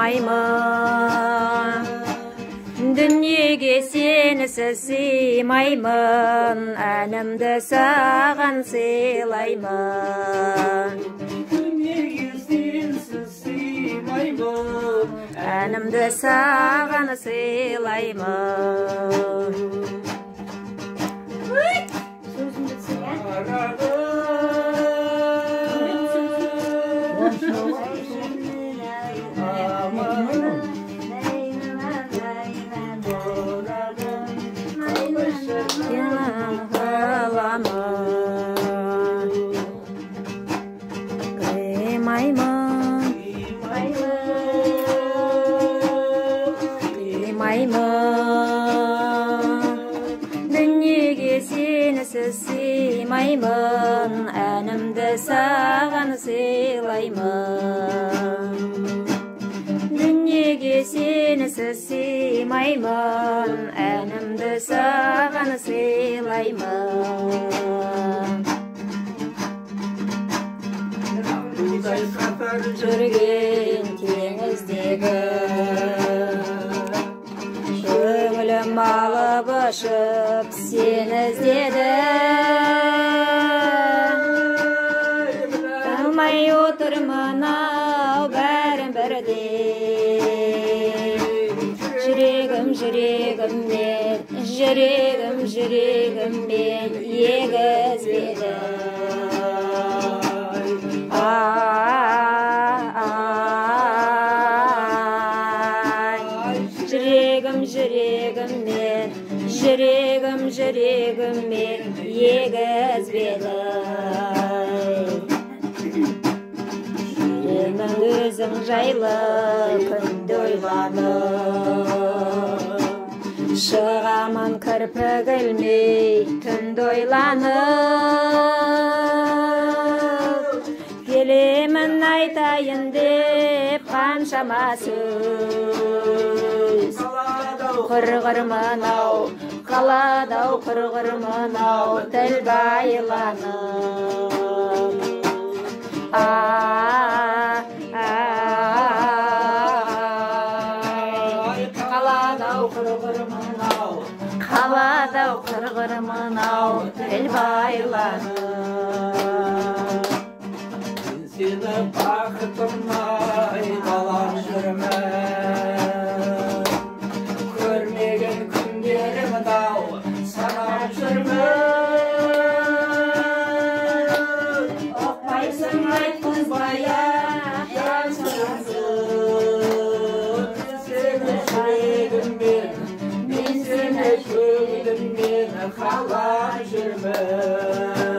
сыймаймын дүниеге сенісіз сыймаймын әнімді саған сыйлаймын дүниеге сенсіз сыймаймын әнімді саған сыйлаймын қимаймын дүниеге сенісіз сыймаймын әнімді саған сыйлаймын дүниеге сенісіз сыймаймын әнімді саған сыйлаймын қатар жүрген ұшып сені іздедім. Алмай отырмын ау бәрін бірдей. Жүрегім жүрегіммен жүрегім жүрегіммен егізбедім. Ай жүрегім жүрегіммен жүрегім жүрегіммен егізбеді жүремін өзің жайлы күнде ойланып шығамын кірпік ілмей түнде ойланып келемін айтайын деп қаншама сөз құрғырмын ау қалады ау құрғырмын ау тіл байланып ай қалады ау құрғырмын ау қалады ау тіл байланып Сені бақытыма айдалап жүрмін. love.